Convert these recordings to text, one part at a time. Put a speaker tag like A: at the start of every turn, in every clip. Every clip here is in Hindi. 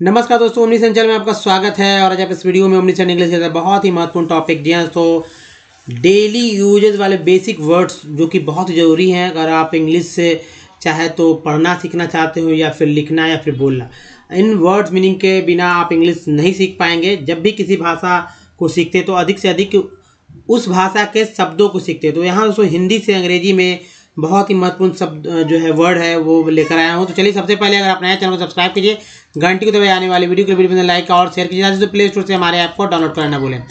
A: नमस्कार दोस्तों ओमनी संचल में आपका स्वागत है और आज आप इस वीडियो में ओमनी सन इंग्लिश के बहुत ही महत्वपूर्ण टॉपिक जी तो डेली यूजेज वाले बेसिक वर्ड्स जो कि बहुत ज़रूरी हैं, अगर आप इंग्लिश से चाहे तो पढ़ना, सीखना चाहते हो या फिर लिखना या फिर बोलना। इन वर्ड्स मीनिंग के बिना आप इंग्लिश नहीं सीख पाएँगे। जब भी किसी भाषा को सीखते तो अधिक से अधिक उस भाषा के शब्दों को सीखते तो यहाँ दोस्तों, हिंदी से अंग्रेज़ी में बहुत ही महत्वपूर्ण शब्द जो है वर्ड है, वो लेकर आया हूँ। तो चलिए, सबसे पहले अगर आप नया चैनल को सब्सक्राइब कीजिए। घंटी को दबाए आने वाली वीडियो के वीडियो लाइक और शेयर कीजिए तो प्ले स्टोर से हमारे ऐप को डाउनलोड करना बोलें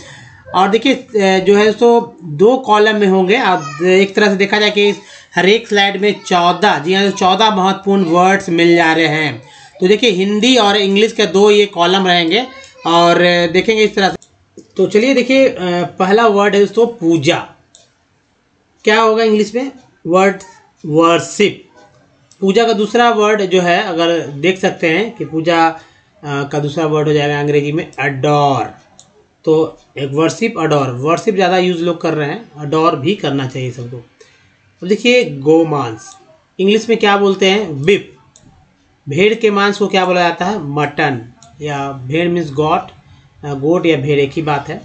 A: और देखिए जो है, सो, दो कॉलम में होंगे। अब एक तरह से देखा जाए कि हर एक स्लाइड में चौदह, जी हाँ चौदह महत्वपूर्ण वर्ड्स मिल जा रहे हैं। तो देखिए, हिंदी और इंग्लिश के दो ये कॉलम रहेंगे, और देखेंगे इस तरह से। तो चलिए, देखिए पहला वर्ड है दोस्तों पूजा। क्या होगा इंग्लिश में? Word worship. पूजा का दूसरा वर्ड जो है, अगर देख सकते हैं कि पूजा का दूसरा वर्ड हो जाएगा अंग्रेज़ी में अडोर तो एक वर्शिप अडोर वर्शिप ज़्यादा यूज़ लोग कर रहे हैं अडोर भी करना चाहिए सबको। अब देखिए गो मांस इंग्लिश में क्या बोलते हैं? बिप भेड़ के मांस को क्या बोला जाता है? मटन या भेड़ मीन्स गॉट गोट या भेड़ एक ही बात है।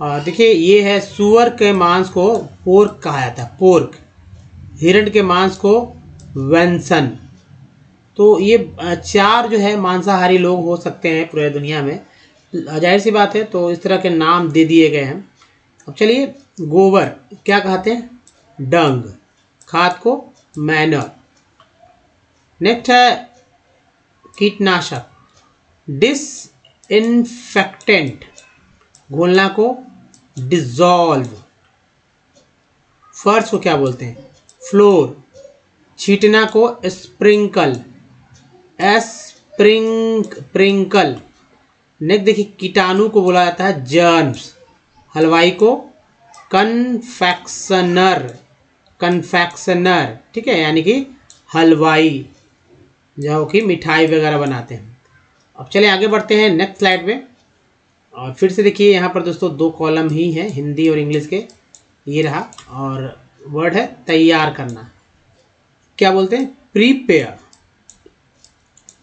A: और देखिए, ये है सुअर के मांस को पोर्क कहा जाता है पोर्क हिरण के मांस को वेंसन। तो ये चार जो है मांसाहारी लोग हो सकते हैं पूरे दुनिया में। ज़ाहिर सी बात है तो इस तरह के नाम दे दिए गए हैं। अब चलिए, गोबर, क्या कहते हैं? डंग, खाद को मैनर। नेक्स्ट है, कीटनाशक। डिस इन्फेक्टेंट घोलना को डिजॉल्व फर्श को क्या बोलते हैं? फ्लोर, छीटना को स्प्रिंकल स्प्रिंक प्रिंकल नेक्स्ट देखिए, कीटाणु को बोला जाता है जर्म्स हलवाई को कन्फेक्शनर कन्फेक्शनर ठीक है, यानी कि हलवाई जो कि मिठाई वगैरह बनाते हैं। अब चले आगे बढ़ते हैं नेक्स्ट स्लाइड में। और फिर से देखिए, यहाँ पर दोस्तों दो कॉलम ही हैं, हिंदी और इंग्लिश के, ये रहा। और वर्ड है तैयार करना। क्या बोलते हैं? प्रीपेयर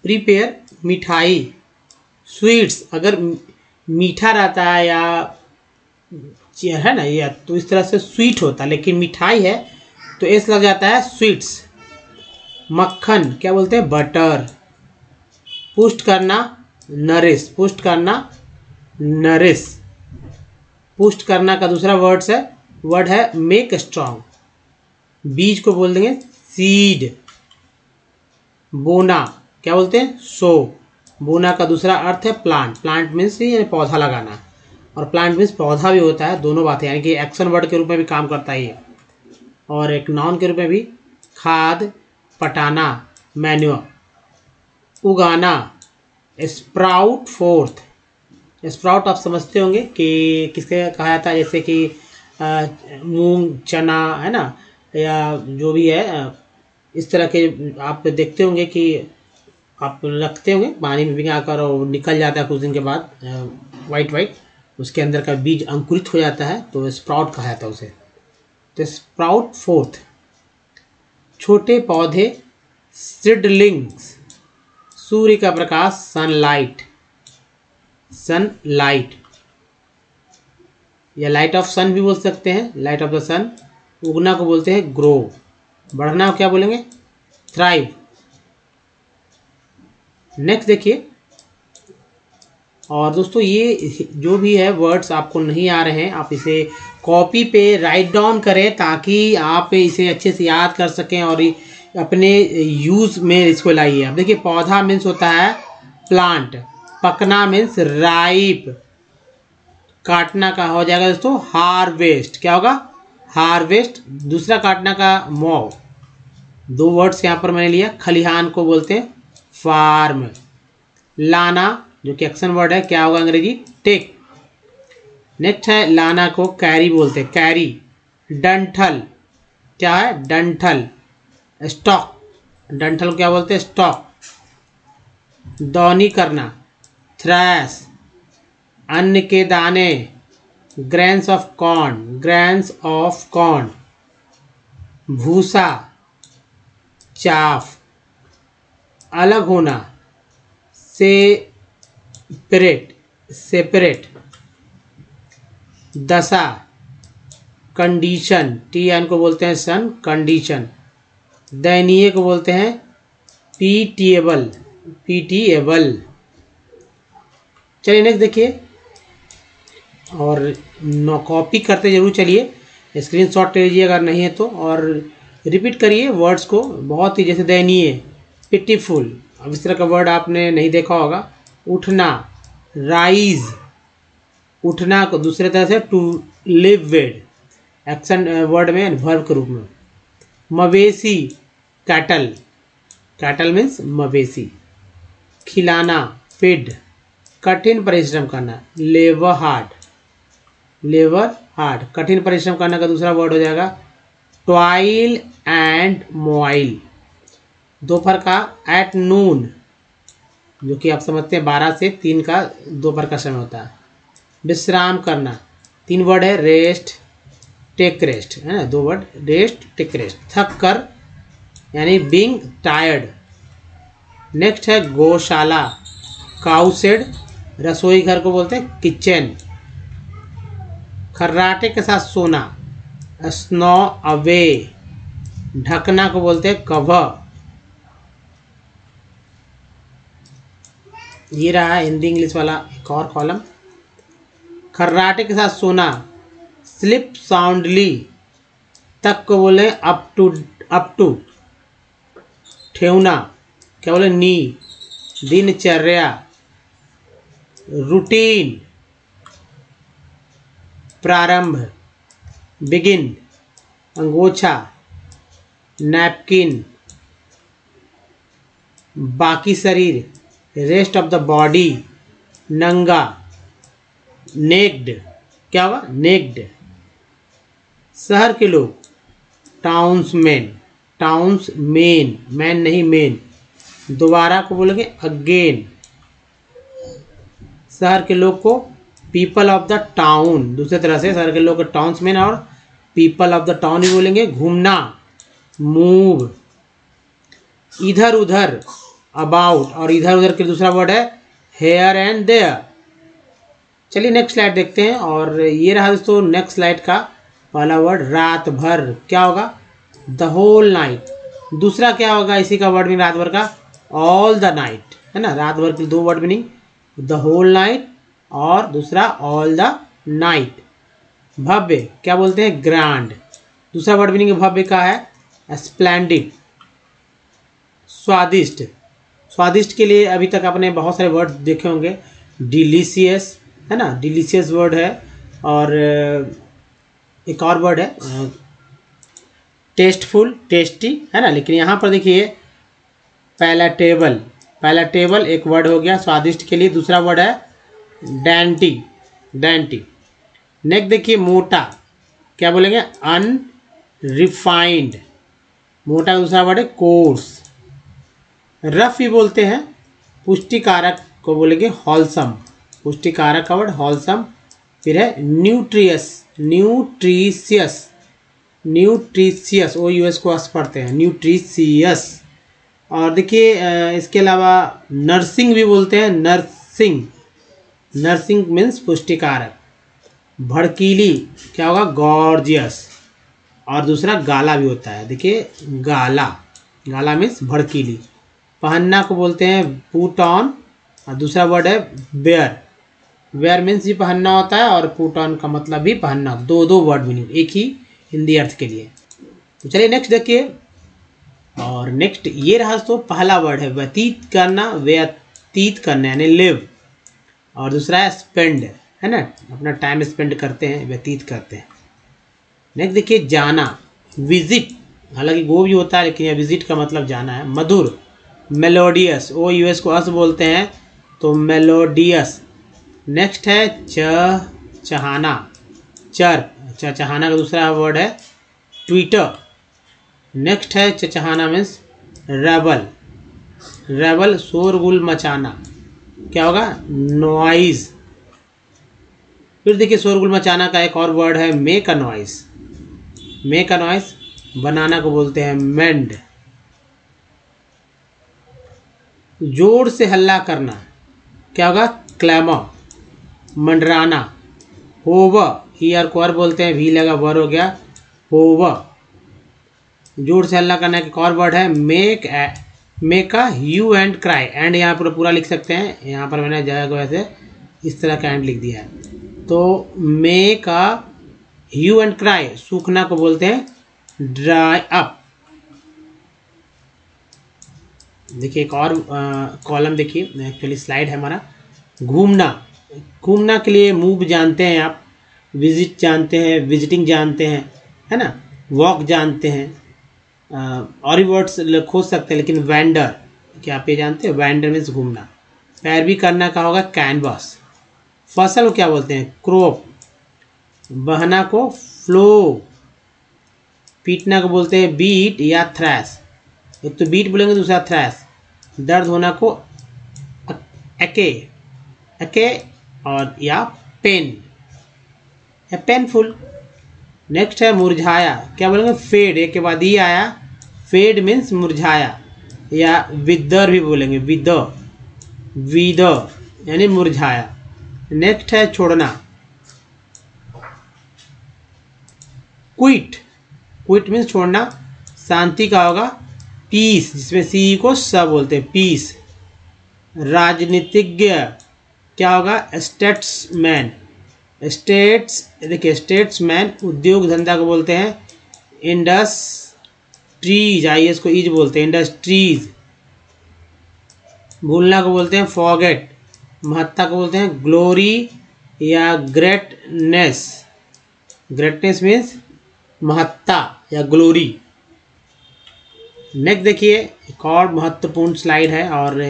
A: प्रीपेयर मिठाई स्वीट्स अगर मीठा रहता है या है ना, या तो इस तरह से स्वीट होता है लेकिन मिठाई है तो एस लग जाता है स्वीट्स मक्खन, क्या बोलते हैं? बटर पुष्ट करना नरिश पुष्ट करना नरिश पुष्ट करना का दूसरा वर्ड्स है वर्ड है मेक स्ट्रॉन्ग बीज को बोल देंगे सीड। बोना, क्या बोलते हैं? सो। बोना का दूसरा अर्थ है प्लांट प्लांट मीन्स यानी पौधा लगाना। और प्लांट मीन्स पौधा भी होता है, दोनों बातें। यानी कि एक्शन वर्ड के रूप में भी काम करता है ये। और एक नाउन के रूप में भी, खाद, पटाना मैन्योर उगाना स्प्राउट फोर्थ स्प्राउट आप समझते होंगे कि किसके कहा जाता है? जैसे कि मूंग, चना, है ना? या जो भी है इस तरह के आप देखते होंगे कि आप रखते होंगे, पानी में भिगा कर और निकल जाता है कुछ दिन के बाद वाइट वाइट उसके अंदर का बीज अंकुरित हो जाता है तो स्प्राउट कहा जाता है उसे। तो स्प्राउट फोर्थ छोटे पौधे सिडलिंग्स सूर्य का प्रकाश सनलाइट सनलाइट या लाइट ऑफ़ सन भी बोल सकते हैं लाइट ऑफ़ द सन उगना को बोलते हैं ग्रो बढ़ना को क्या बोलेंगे? थ्राइव नेक्स्ट देखिए। और दोस्तों, ये जो भी है वर्ड्स आपको नहीं आ रहे हैं, आप इसे कॉपी पे राइट डाउन करें ताकि आप इसे अच्छे से याद कर सकें और अपने यूज़ में इसको लाइए। अब देखिए, पौधा मीन्स होता है प्लांट पकना मीन्स राइप काटना का हो जाएगा दोस्तों हार्वेस्ट क्या होगा? हार्वेस्ट, दूसरा काटना का मॉव। दो वर्ड्स यहाँ पर मैंने लिया, खलिहान को बोलते हैं फार्म। लाना, जो कि एक्शन वर्ड है, क्या होगा अंग्रेज़ी? टेक। नेक्स्ट है, लाना को कैरी बोलते हैं, कैरी। डंठल। क्या है? डंठल। स्टॉक। डंठल को क्या बोलते हैं? स्टॉक। दौनी करना। थ्रैश। अन्न के दाने। Grains of corn grains of corn भूसा चाफ अलग होना सेपरेट सेपरेट दशा कंडीशन टी एन को बोलते हैं सन कंडीशन दयनीय को बोलते हैं पीटीएबल पीटीएबल चलिए नेक्स्ट देखिए। और नो कॉपी करते ज़रूर चलिए। स्क्रीन शॉट ले लीजिए अगर नहीं है तो और रिपीट करिए वर्ड्स को। बहुत ही जैसे दयनीय पिटीफुल अब इस तरह का वर्ड आपने नहीं देखा होगा। उठना राइज उठना को दूसरे तरह से टू लिव वेड एक्शन वर्ड में वर्ब के रूप में। मवेशी कैटल कैटल मीन्स मवेशी। खिलाना फिड कठिन परिश्रम करना। Labour hard labour hard. कठिन परिश्रम करने का दूसरा वर्ड हो जाएगा टॉइल एंड मोइल दोपहर का एट नून जो कि आप समझते हैं बारह से तीन का दोपहर का समय होता है। विश्राम करना, तीन वर्ड है रेस्ट टेक रेस्ट है ना? दो वर्ड रेस्ट टेक रेस्ट थक कर, यानी बींग टायर्ड नेक्स्ट है गौशाला काउसेड रसोई घर को बोलते हैं किचन खर्राटे के साथ सोना। Snore away. ढकना को बोलते हैं कवर। ये रहा हिंदी इंग्लिश वाला एक और कॉलम। खर्राटे के साथ सोना। Sleep soundly. तक को बोले अप टू अप टू ठेवना क्या बोले नी? दिनचर्या। रूटीन। प्रारंभ बिगिन अंगोछा नैपकिन बाकी शरीर रेस्ट ऑफ़ द बॉडी नंगा नेक्ड क्या हुआ? नेक्ड शहर के लोग towns man towns main man नहीं मेन दोबारा को बोलेंगे अगेन शहर के लोग को पीपल ऑफ़ द टाउन दूसरे तरह से के लोग टाउन्स मैन और पीपल ऑफ़ द टाउन ही बोलेंगे। घूमना मूव इधर उधर अबाउट और इधर उधर के दूसरा वर्ड है हेयर एंड देयर चलिए नेक्स्ट स्लाइड देखते हैं और ये रहा दोस्तों नेक्स्ट स्लाइड का पहला वर्ड रात भर। क्या होगा? द होल नाइट दूसरा क्या होगा इसी का वर्ड मीनिंग रात भर का? ऑल द नाइट है ना? रात भर के दो word meaning the whole night और दूसरा ऑल द नाइट भव्य, क्या बोलते हैं? ग्रैंड दूसरा वर्ड मीनिंग भव्य का है? स्प्लेंडिड स्वादिष्ट. स्वादिष्ट के लिए अभी तक आपने बहुत सारे वर्ड देखे होंगे. डिलीशियस है ना? डिलीशियस वर्ड है. और एक और वर्ड है टेस्टफुल टेस्टी है ना? लेकिन यहाँ पर देखिए पहला टेबल पहला टेबल एक वर्ड हो गया स्वादिष्ट के लिए. दूसरा वर्ड है डैंटी डैंटी। नेक्स्ट देखिए, मोटा। क्या बोलेंगे? अनरिफाइंड। मोटा दूसरा वर्ड है कोर्स। रफ ही बोलते हैं, पुष्टिकारक को बोलेंगे हॉलसम पुष्टिकारक का वर्ड हॉलसम फिर है nutritious nutritious nutritious O U S को अस पढ़ते हैं न्यूट्रीसियस और देखिए इसके अलावा नर्सिंग भी बोलते हैं नर्सिंग नर्सिंग मीन्स पुष्टिकारक। भड़कीली, क्या होगा? गॉर्जियस और दूसरा गाला भी होता है। देखिए, गाला। गाला मीन्स भड़कीली। पहनना को बोलते हैं पुट ऑन और दूसरा वर्ड है वेयर वेयर मीन्स भी पहनना होता है और पुट ऑन का मतलब भी पहनना। दो दो वर्ड मीनिंग एक ही हिंदी अर्थ के लिए। तो चलिए नेक्स्ट देखिए। और नेक्स्ट ये रहा तो पहला वर्ड है व्यतीत करना व्यतीत करना, यानी लिव और दूसरा है स्पेंड है ना? अपना टाइम स्पेंड करते हैं, व्यतीत करते हैं। नेक्स्ट देखिए, जाना विज़िट हालाँकि वो भी होता है, लेकिन यह विज़िट का मतलब जाना है। मधुर मेलोडियस ओ यूएस को अस बोलते हैं तो मेलोडियस नेक्स्ट है च चहाना चर। चहाना का दूसरा वर्ड है ट्विटर नेक्स्ट है चहाना मीन्स रेबल रेबल शोरगुल मचाना। क्या होगा? नॉइज़ फिर देखिए, शोरगुल मचाना का एक और वर्ड है make a noise make a noise बनाना को बोलते हैं मेंड ज़ोर से हल्ला करना, क्या होगा? क्लैमर मंडराना. होव ई आर को और बोलते हैं वी लगा वर हो गया होव ज़ोर से हल्ला करना एक और वर्ड है make make you and cry and यहाँ पर पूरा लिख सकते हैं। यहाँ पर मैंने जगह को वैसे इस तरह का एंड लिख दिया है। तो make a you and cry सूखना को बोलते हैं। ड्राई अप देखिए एक और कॉलम देखिए। एक्चुअली स्लाइड है हमारा। घूमना। घूमना के लिए मूव जानते हैं आप। विज़िट जानते हैं। विजिटिंग जानते हैं। है ना? वॉक जानते हैं। और भी वर्ड्स खोज सकते हैं, लेकिन वेंडर क्या आप ये जानते हैं? वेंडर मीन्स घूमना। पैरवी करना का होगा कैनवास फ़सल को क्या बोलते हैं? क्रॉप बहना को फ्लो पीटना को बोलते हैं बीट या थ्रैश एक तो बीट बोलेंगे, दूसरा थ्रैश दर्द होना को एके एके और, या पेन या पेनफुल नेक्स्ट है मुरझाया। क्या बोलेंगे? फेड एक के बाद ही आया। फेड मीन्स मुरझाया, या विदर भी बोलेंगे, विद विद, यानी मुरझाया। नेक्स्ट है छोड़ना। क्विट क्विट मीन्स छोड़ना। शांति का होगा पीस जिसमें सी को स बोलते हैं पीस राजनीतिज्ञ, क्या होगा? स्टेट्समैन स्टेट्स देखिए स्टेट्समैन उद्योग धंधा को बोलते हैं इंडस ट्रीज आई एस को ईज बोलते हैं, इंडस्ट्रीज़। भूलना को बोलते हैं फॉगेट महत्ता को बोलते हैं ग्लोरी या ग्रेटनेस ग्रेटनेस मीन्स महत्ता या ग्लोरी नेक्स्ट देखिए, एक और महत्वपूर्ण स्लाइड है और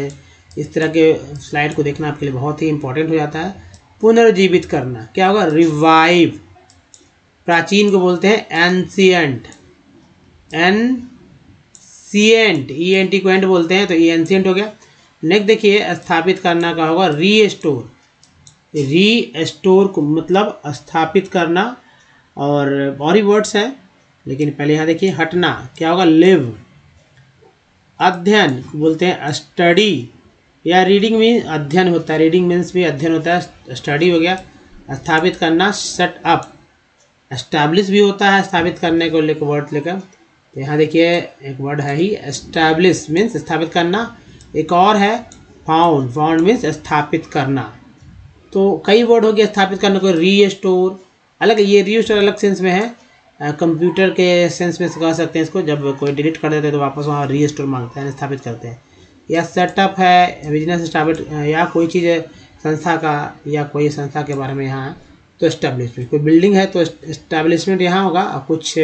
A: इस तरह के स्लाइड को देखना आपके लिए बहुत ही इंपॉर्टेंट हो जाता है। पुनर्जीवित करना, क्या होगा? रिवाइव प्राचीन को बोलते हैं ancient ancient E N T को एंट बोलते हैं तो ये एनसियंट हो गया। नेक्स्ट देखिए, स्थापित करना का होगा? री स्टोर री स्टोर को मतलब स्थापित करना, और और ही वर्ड्स हैं, लेकिन पहले यहाँ देखिए, हटना। क्या होगा? लिव अध्ययन बोलते हैं स्टडी या रीडिंग मीन अध्ययन होता है। रीडिंग मीन्स भी अध्ययन होता है। स्टडी हो गया। स्थापित करना सेट अप एस्टैब्लिश भी होता है, स्थापित करने को लेकर वर्ड लेकर तो यहाँ देखिए, एक वर्ड है ही एस्टैब्लिश मीन्स स्थापित करना। एक और है फाउंड फाउंड मीन्स स्थापित करना। तो कई वर्ड हो गए, स्थापित करने को री स्टोर अलग, ये री स्टोर अलग सेंस में है। कंप्यूटर के सेंस में कह सकते हैं इसको, जब कोई डिलीट कर देते हैं तो वापस वहाँ री स्टोर मांगते हैं, स्थापित करते हैं। या सेटअप है बिज़नेस स्टाबिट या कोई चीज़, संस्था का, या कोई संस्था के बारे में यहाँ तो इस्टेब्लिशमेंट कोई बिल्डिंग है तो इस्टेब्लिशमेंट यहाँ होगा, और कुछ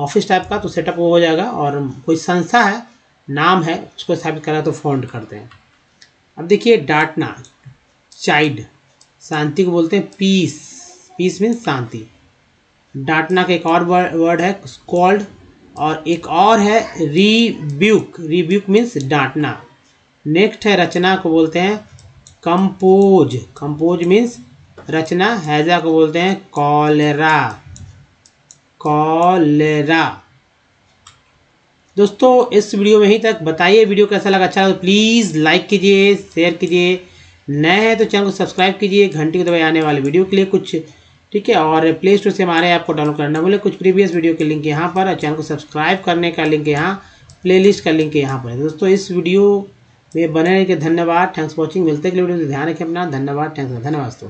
A: ऑफ़िस टाइप का तो सेटअप वो हो जाएगा और कोई संस्था है, नाम है, उसको स्थापित करा तो फाउंड करते हैं। अब देखिए डांटना चाइल्ड शांति को बोलते हैं पीस पीस मीन्स शांति। डांटना का एक और वर्ड है कॉल्ड और एक और है रीब्यूक रीब्यूक मीन्स डांटना नेक्स्ट है रचना को बोलते हैं कंपोज कंपोज मीन्स रचना, हैजा को बोलते हैं कॉलेरा कॉलेरा। दोस्तों, इस वीडियो में ही तक बताइए वीडियो कैसा लगा? अच्छा तो प्लीज़ लाइक कीजिए शेयर कीजिए। नए हैं तो चैनल को सब्सक्राइब कीजिए। घंटी को दबाए आने वाले वीडियो के लिए कुछ, ठीक है? और प्ले स्टोर से हमारे ऐप को डाउनलोड करना बोले कुछ प्रीवियस वीडियो के लिंक यहाँ पर चैनल को सब्सक्राइब करने का लिंक यहाँ प्लेलिस्ट का लिंक यहाँ पर है। दोस्तों, इस वीडियो में बने रहने धन्यवाद। थैंक्स वॉचिंग मिलते लिए वीडियो ध्यान रखें अपना। धन्यवाद। थैंक्स धन्यवाद, दोस्तों।